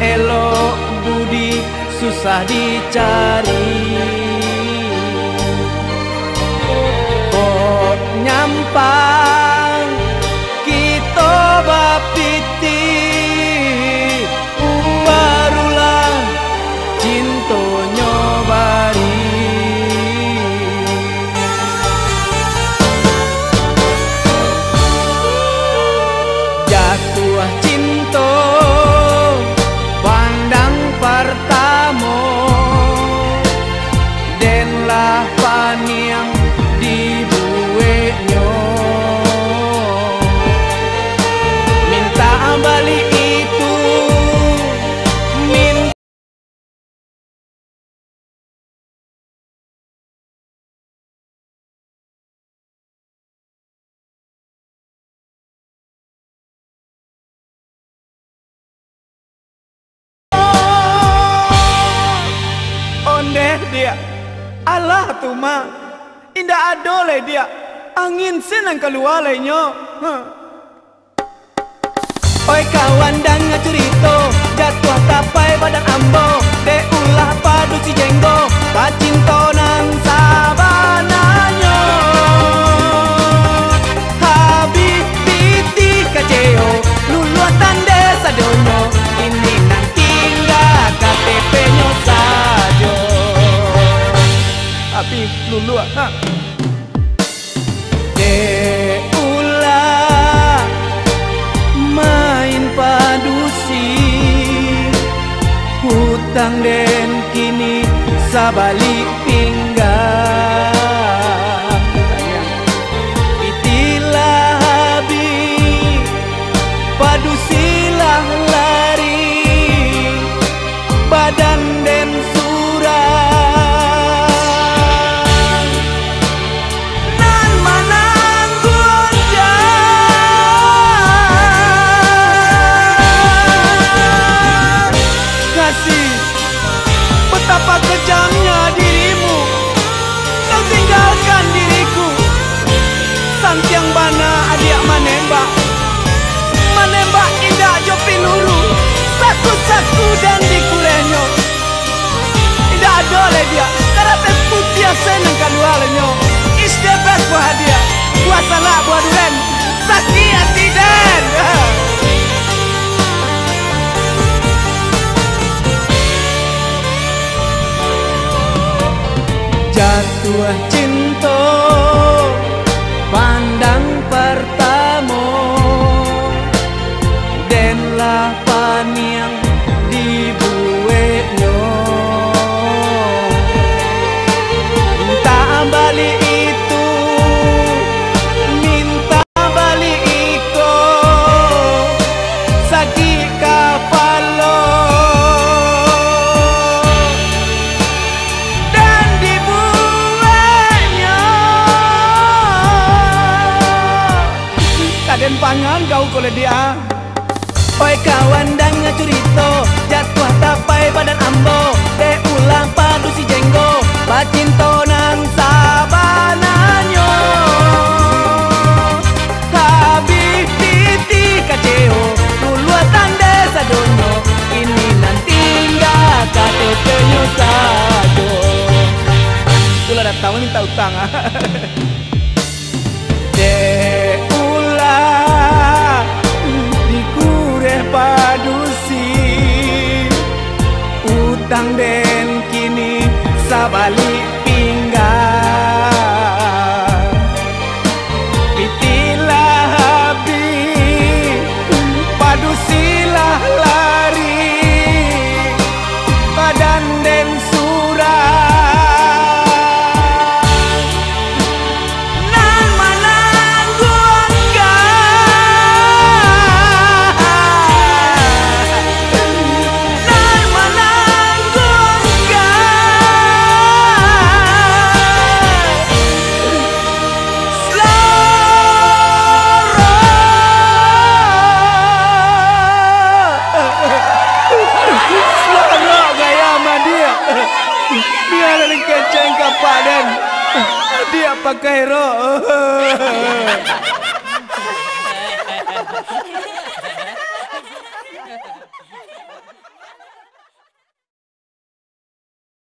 elok budi susah dicari. Alah tu ma. Indah adole dia. Angin senang keluarnya. Huh. Oi kawan dan cerita, jatuh tapai sabalik pinggan tua. Te pangan kau kole dia. Oi kawan dan ngecurito. Jatuh tapai badan ambo. De ulang padu si jenggo. Pacinto nang sabananyo. Habib titi kaceo. Dulu tanda sadono Ini nanti nggak kato penyusado Tulah datang minta utang. kang den kini sabali. ಅಪ್ಪ ಕೈರೋ